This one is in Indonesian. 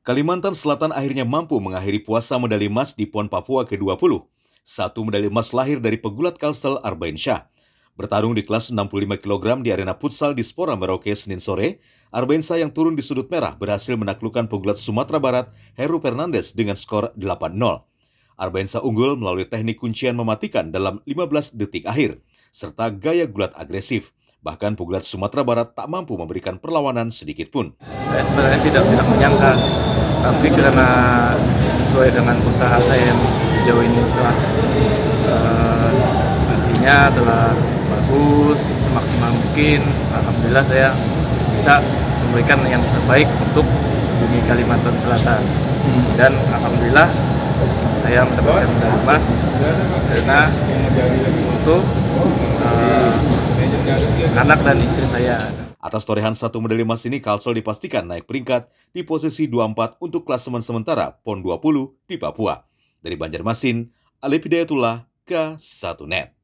Kalimantan Selatan akhirnya mampu mengakhiri puasa medali emas di PON Papua ke-20. Satu medali emas lahir dari pegulat Kalsel Arbain Shah. Bertarung di kelas 65 kg di arena futsal di Spora Merauke Senin sore, Arbain Shah yang turun di sudut merah berhasil menaklukkan pegulat Sumatera Barat Heru Fernandes dengan skor 8-0. Arbain unggul melalui teknik kuncian mematikan dalam 15 detik akhir, serta gaya gulat agresif. Bahkan pegulat Sumatera Barat tak mampu memberikan perlawanan sedikit pun. Saya sebenarnya tidak, tidak menyangka, tapi karena sesuai dengan usaha saya yang sejauh ini telah uh, nantinya telah bagus, semaksimal mungkin. Alhamdulillah saya bisa memberikan yang terbaik untuk bumi Kalimantan Selatan. Dan alhamdulillah saya mendapatkan medali emas karena untuk uh, anak dan istri saya. Atas torehan satu medali emas ini, Kalsel dipastikan naik peringkat di posisi 24 untuk klasemen sementara PON 20 di Papua. Dari Banjarmasin, Alip Hidayatullah, K1 Net.